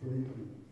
Believe.